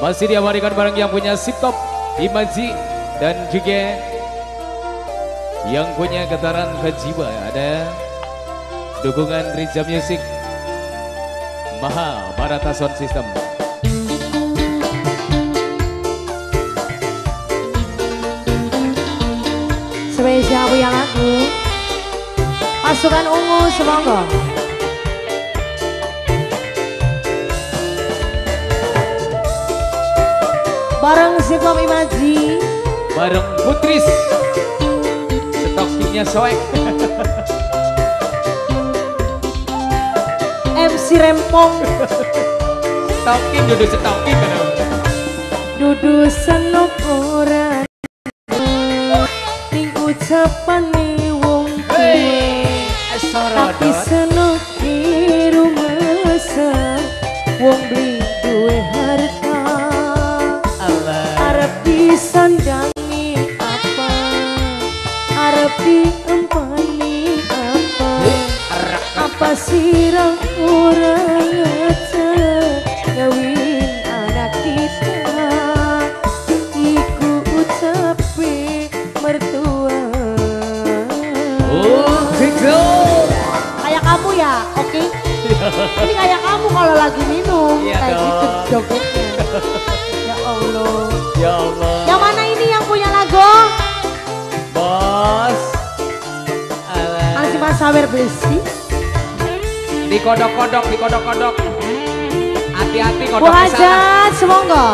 Masih diawarikan bareng yang punya Siptop, Imaji, dan juga yang punya getaran kejiwa. Ada dukungan Rija Music Maha Barata Sound System. Spesial yang aku Pasukan ungu semoga Bareng Siklop Imaji. Bareng Putris. Stokingnya soek. MC Rempong. Stoking duduk stoking kan Dudu senok ora. Ning ucapan nih wong Tapi senok di rumah Wong beli duwe harta Apa sirang orang aja Gawin anak kita Iku ucapi mertua Oh, gitu. Kayak kamu ya, oke? Ini kayak kamu kalau lagi minum Iya Kayak dong. gitu jogetnya Ya Allah Ya Allah. Yang mana ini yang punya lagu? Bos. Alah. Masih Mas Sawer besi Di kodok-kodok, di kodok-kodok. Hati-hati Bu kodoknya salah. Hajat, semoga.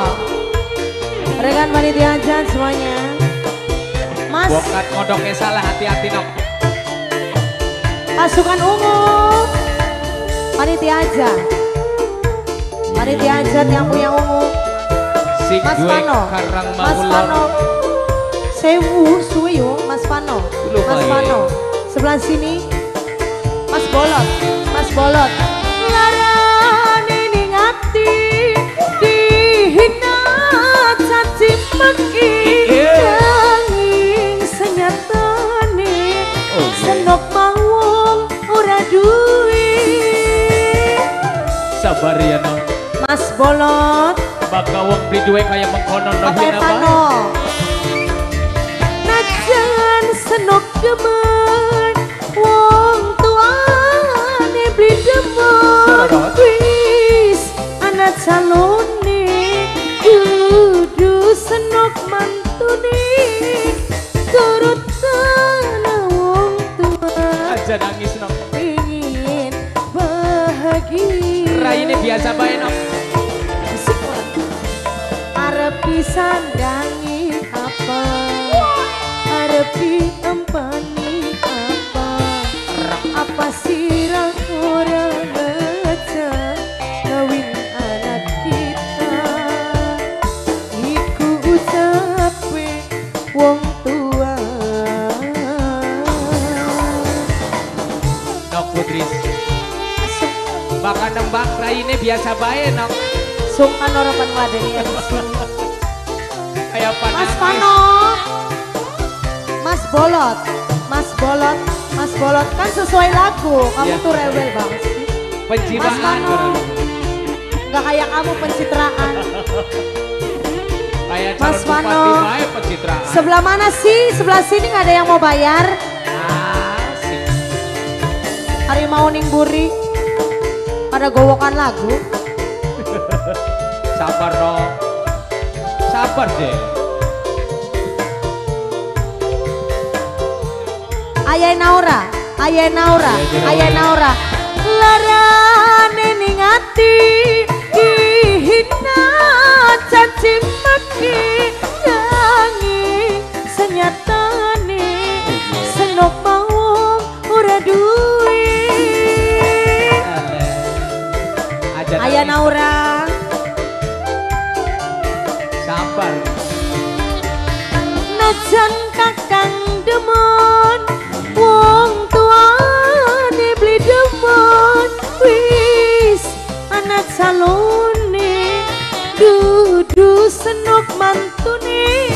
Rekan panitia Hajat semuanya. Mas, Bokat kodoknya salah, hati-hati nok. pasukan ungu. Panitia Hajat Panitia Hajat yang punya ungu. Sing Mas Pano. Mas. Pano. Sewu, suwe yo, Mas Pano. Mas ya. Pano. Sebelah sini Bolot Mas Bolot Larane ning ati Dihina caci maki. Nanging senyatane Oh, iya. Senok mawong ora duwe Sabar ya nok. Mas Bolot Baka wong beli duwe kayak mengkonon no hina Najan senok gemen Wong Sorot. Wis anak calone Dudu senok mantune Turut sana wong tua Aja nangis nok. Ingin bahagia Rai ini biasa bae nok. Arep disandangi apa? Arep diempani wong tua Nok Putris. Baka nembak rai ini biasa bae nok. Sungkan orang panwadani MC Kayak Mas panas. Pano Mas Bolot Mas Bolot Mas Bolot kan sesuai lagu Kamu Iya. tuh rewel banget sih Pencitraan. Mas Pano. Gak kayak kamu pencitraan Mas pencitraan. Sebelah mana sih? Sebelah sini gak ada yang mau bayar Asik. Harimau Ningburi Pada gowokan lagu Sabar no. Sabar deh. Ayah Naura Ayah Naura Ayah Ayah Naura Larane ning ati dihina caci nangis. Naura. Sabar. najan kakang demon wong tuane beli demon. Wis anak salone dudu senok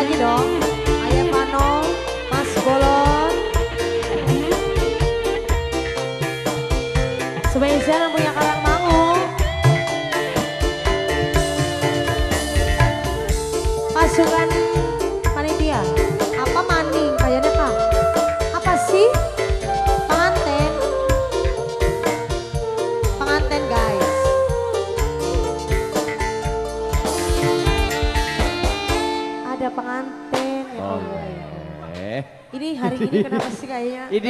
lagi dong. Ayah Pano Mas Bolon Spesial yang punya karang mau Pasukan hari ini kenapa sih kayaknya Ini